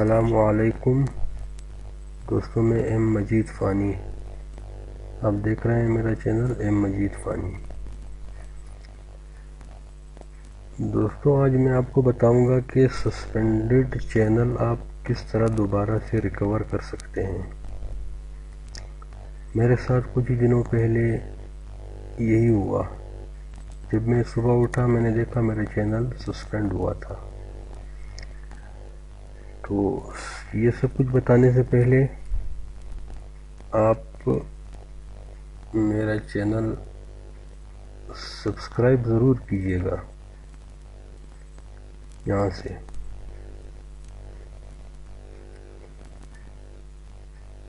असलकुम दोस्तों, मैं एम मजीद फ़ानी। आप देख रहे हैं मेरा चैनल एम मजीद फ़ानी। दोस्तों, आज मैं आपको बताऊँगा कि सस्पेंडेड चैनल आप किस तरह दोबारा से रिकवर कर सकते हैं। मेरे साथ कुछ ही दिनों पहले यही हुआ। जब मैं सुबह उठा, मैंने देखा मेरा चैनल सस्पेंड हुआ था। तो ये सब कुछ बताने से पहले आप मेरा चैनल सब्सक्राइब ज़रूर कीजिएगा। यहाँ से।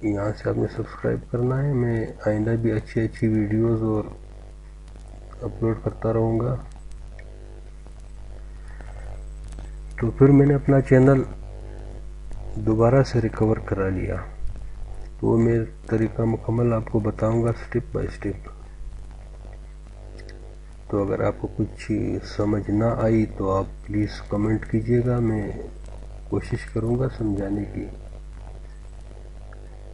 यहाँ से आपने सब्सक्राइब करना है। मैं आइंदा भी अच्छी अच्छी वीडियोस और अपलोड करता रहूँगा। तो फिर मैंने अपना चैनल दोबारा से रिकवर करा लिया। तो मैं तरीका मुकम्मल आपको बताऊँगा स्टेप बाय स्टेप तो अगर आपको कुछ समझ ना आई तो आप प्लीज़ कमेंट कीजिएगा, मैं कोशिश करूँगा समझाने की।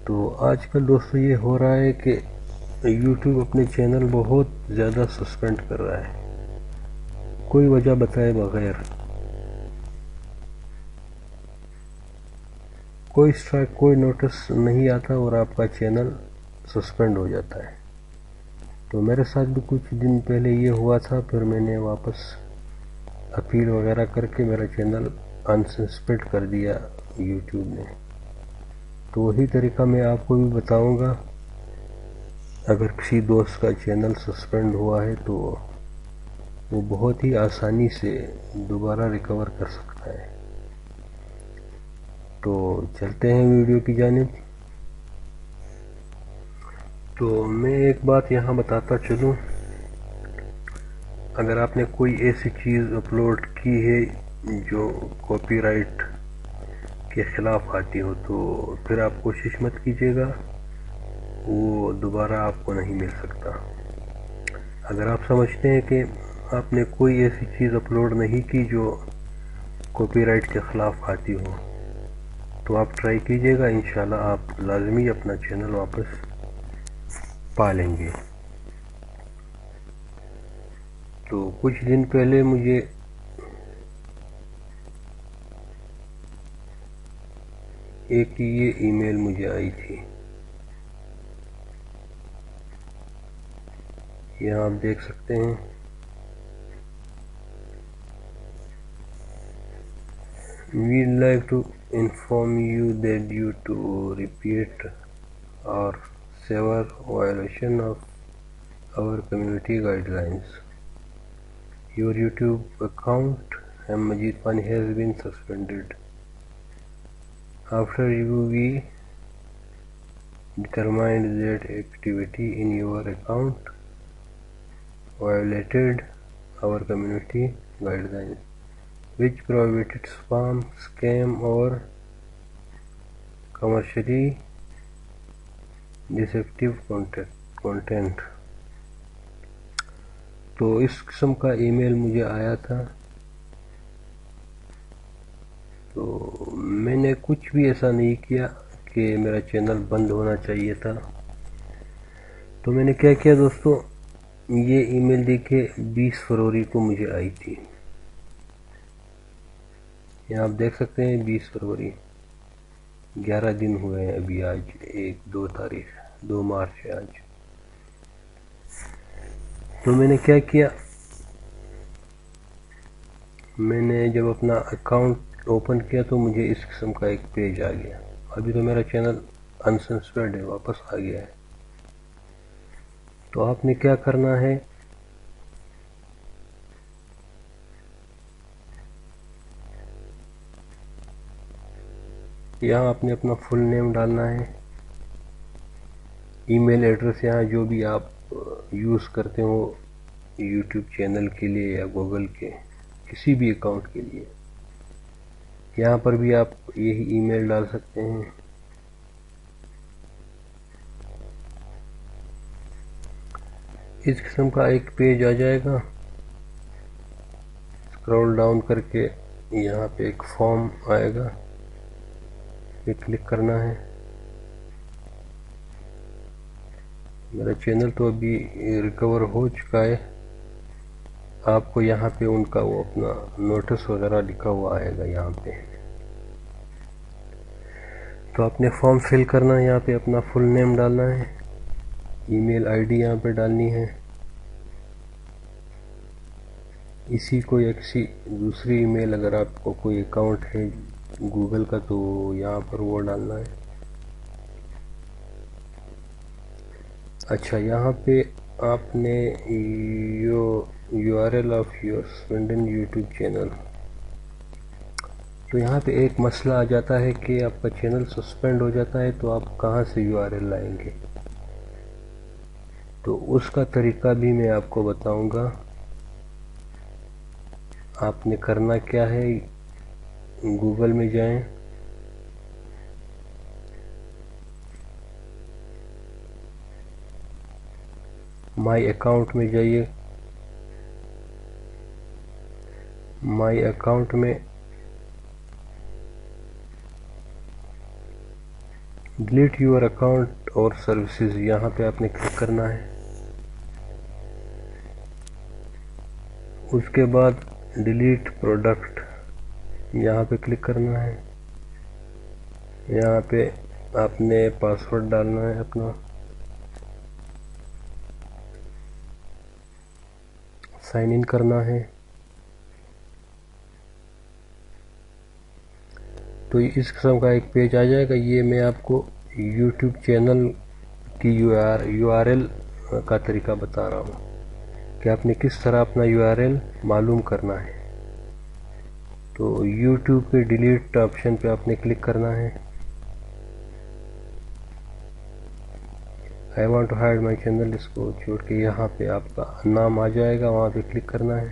तो आजकल दोस्तों ये हो रहा है कि YouTube अपने चैनल बहुत ज़्यादा सस्पेंड कर रहा है। कोई वजह बताए बगैर। कोई स्ट्राइक कोई नोटिस नहीं आता और आपका चैनल सस्पेंड हो जाता है। तो मेरे साथ भी कुछ दिन पहले ये हुआ था, फिर मैंने वापस अपील वगैरह करके मेरा चैनल अनसस्पेंड कर दिया यूट्यूब ने। तो वही तरीका मैं आपको भी बताऊँगा। अगर किसी दोस्त का चैनल सस्पेंड हुआ है तो वो बहुत ही आसानी से दोबारा रिकवर कर सकता है। तो चलते हैं वीडियो की जानब। तो मैं एक बात यहाँ बताता चलूँ। अगर आपने कोई ऐसी चीज़ अपलोड की है जो कॉपीराइट के ख़िलाफ़ आती हो तो फिर आप कोशिश मत कीजिएगा, वो दोबारा आपको नहीं मिल सकता। अगर आप समझते हैं कि आपने कोई ऐसी चीज़ अपलोड नहीं की जो कॉपीराइट के ख़िलाफ़ आती हो तो आप ट्राई कीजिएगा इन आप लाजमी अपना चैनल वापस पा लेंगे तो कुछ दिन पहले मुझे एक ये ईमेल मुझे आई थी। यहाँ आप देख सकते हैं। We'd like to inform you that due to repeat or severe violation of our community guidelines your YouTube account M Majid Pani has been suspended. After review, we determined that activity in your account violated our community guidelines which prohibited spam, scam or commercially deceptive content तो इस किस्म का email मुझे आया था। तो मैंने कुछ भी ऐसा नहीं किया कि मेरा चैनल बंद होना चाहिए था। तो मैंने क्या किया दोस्तों? ये ईमेल देखिए 20 फरवरी को मुझे आई थी। यहाँ आप देख सकते हैं बीस फरवरी, ग्यारह दिन हुए हैं अभी आज, एक, दो तारीख, दो मार्च है आज। तो मैंने क्या किया? मैंने जब अपना अकाउंट ओपन किया तो मुझे इस किस्म का एक पेज आ गया। अभी तो मेरा चैनल अनसब्सक्राइब है, वापस आ गया है। तो आपने क्या करना है? यहाँ आपने अपना फुल नेम डालना है। ईमेल एड्रेस यहाँ जो भी आप यूज़ करते हो यूट्यूब चैनल के लिए या गूगल के, किसी भी अकाउंट के लिए, यहाँ पर भी आप यही ईमेल डाल सकते हैं। इस किस्म का एक पेज आ जाएगा। स्क्रॉल डाउन करके यहाँ पे एक फॉर्म आएगा। पे क्लिक करना है। मेरा चैनल तो अभी रिकवर हो चुका है। आपको यहाँ पे उनका वो अपना नोटिस वगैरह लिखा हुआ आएगा यहाँ पे। तो आपने फॉर्म फिल करना है, यहाँ पे अपना फुल नेम डालना है। ईमेल आईडी यहाँ पे डालनी है। इसी को या किसी दूसरी ईमेल अगर आपको कोई अकाउंट है गूगल का तो यहाँ पर वो डालना है। अच्छा यहाँ पे आपने your U R L of your स्पेंडन YouTube channel तो यहाँ पे एक मसला आ जाता है कि आपका चैनल सस्पेंड हो जाता है तो आप कहाँ से यू आर एल लाएँगे? तो उसका तरीका भी मैं आपको बताऊँगा। आपने करना क्या है? गूगल में जाएँ। माई अकाउंट में जाइए। माई अकाउंट में डिलीट यूर अकाउंट और सर्विसेज़ यहाँ पे आपने क्लिक करना है। उसके बाद डिलीट प्रोडक्ट यहाँ पे क्लिक करना है। यहाँ पे आपने पासवर्ड डालना है अपना। साइन इन करना है। तो इस किस्म का एक पेज आ जाएगा। ये मैं आपको YouTube चैनल की U R U R L का तरीका बता रहा हूँ कि आपने किस तरह अपना यू आर एल मालूम करना है। तो YouTube पे डिलीट ऑप्शन पे आपने क्लिक करना है। I want to hide my channel इसको छोड़ के यहाँ पे आपका नाम आ जाएगा, वहाँ पे क्लिक करना है।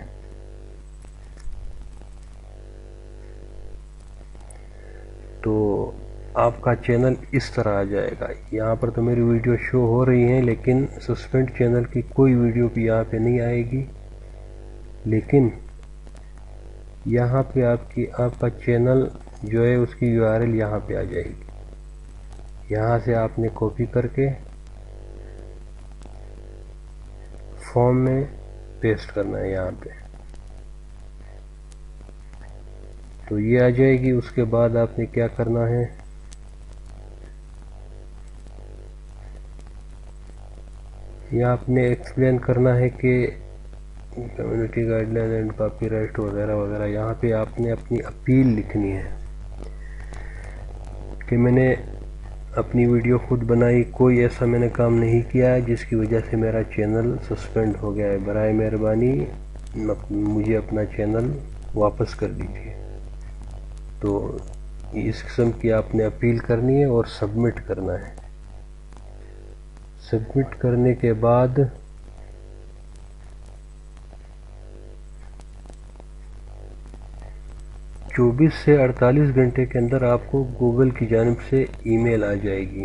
तो आपका चैनल इस तरह आ जाएगा। यहाँ पर तो मेरी वीडियो शो हो रही है, लेकिन सस्पेंड चैनल की कोई वीडियो भी यहाँ पे नहीं आएगी। लेकिन यहाँ पे आपकी, आपका चैनल जो है, उसकी यू आर एल यहाँ पर आ जाएगी। यहाँ से आपने कॉपी करके फॉर्म में पेस्ट करना है यहाँ पे। तो ये आ जाएगी, उसके बाद आपने क्या करना है? ये आपने एक्सप्लेन करना है कि कम्युनिटी गाइडलाइन एंड कॉपीराइट वगैरह वगैरह, यहाँ पे आपने अपनी अपील लिखनी है कि मैंने अपनी वीडियो खुद बनाई, कोई ऐसा मैंने काम नहीं किया जिसकी वजह से मेरा चैनल सस्पेंड हो गया है। बर मेहरबानी मुझे अपना चैनल वापस कर दीजिए। तो इस किस्म की आपने अपील करनी है और सबमिट करना है। सबमिट करने के बाद चौबीस से अड़तालीस घंटे के अंदर आपको गूगल की जानब से ईमेल आ जाएगी।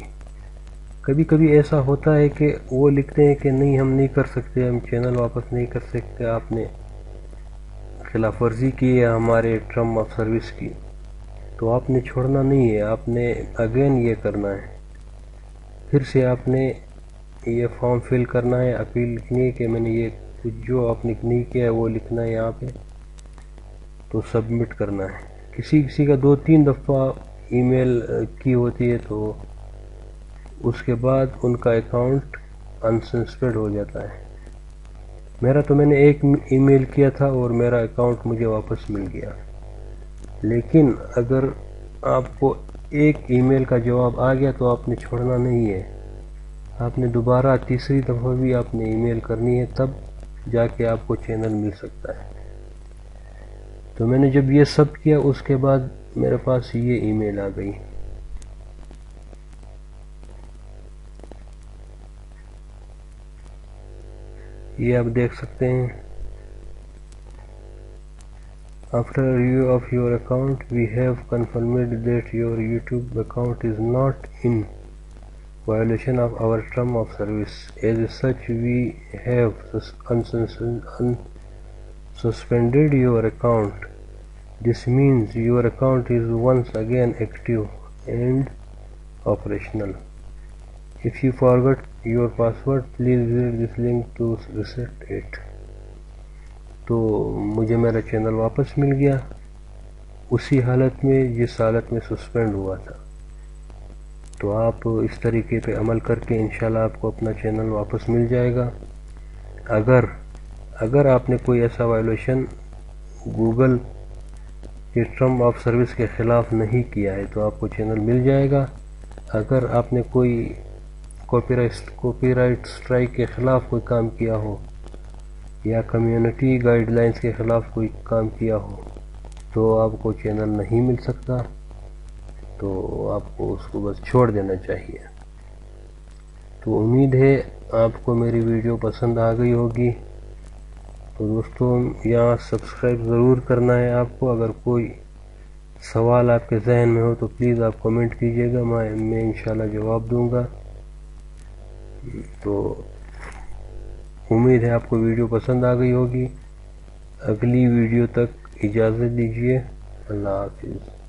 कभी कभी ऐसा होता है कि वो लिखते हैं कि नहीं, हम नहीं कर सकते, हम चैनल वापस नहीं कर सकते, आपने खिलाफ वर्जी की है हमारे टर्म ऑफ़ सर्विस की। तो आपने छोड़ना नहीं है, आपने अगेन ये करना है। फिर से आपने ये फॉर्म फिल करना है, अपील लिखनी है कि मैंने ये कुछ जो आपने नहीं किया है, वो लिखना है यहाँ पे। तो सबमिट करना है। किसी किसी का दो तीन दफ़ा ईमेल की होती है तो उसके बाद उनका अकाउंट अनसस्पेंड हो जाता है। मेरा तो मैंने एक ईमेल किया था और मेरा अकाउंट मुझे वापस मिल गया। लेकिन अगर आपको एक ईमेल का जवाब आ गया तो आपने छोड़ना नहीं है। आपने दोबारा तीसरी दफ़ा भी आपने ईमेल करनी है, तब जाके आपको चैनल मिल सकता है। तो मैंने जब ये सब किया, उसके बाद मेरे पास ये ईमेल आ गई। ये आप देख सकते हैं। After review of your account we have confirmed that your YouTube account is not in violation of our term of service as such we have unsuspended your account. This means your account is once again active and operational if you forgot your password please visit this link to reset it तो मुझे मेरा channel वापस मिल गया उसी हालत में जिस हालत में सस्पेंड हुआ था तो आप इस तरीके पे अमल करके इंशाल्लाह आपको अपना चैनल वापस मिल जाएगा अगर अगर आपने कोई ऐसा वायोलेशन गूगल के टर्म ऑफ़ सर्विस के ख़िलाफ़ नहीं किया है तो आपको चैनल मिल जाएगा। अगर आपने कोई कॉपीराइट कॉपीराइट स्ट्राइक के ख़िलाफ़ कोई काम किया हो, या कम्युनिटी गाइडलाइंस के ख़िलाफ़ कोई काम किया हो तो आपको चैनल नहीं मिल सकता। तो आपको उसको बस छोड़ देना चाहिए। तो उम्मीद है आपको मेरी वीडियो पसंद आ गई होगी। तो दोस्तों, यहाँ सब्सक्राइब ज़रूर करना है आपको। अगर कोई सवाल आपके जहन में हो तो प्लीज़ आप कमेंट कीजिएगा। मैं मैं इंशाल्लाह जवाब दूँगा। तो उम्मीद है आपको वीडियो पसंद आ गई होगी। अगली वीडियो तक इजाज़त दीजिए। अल्लाह हाफिज़।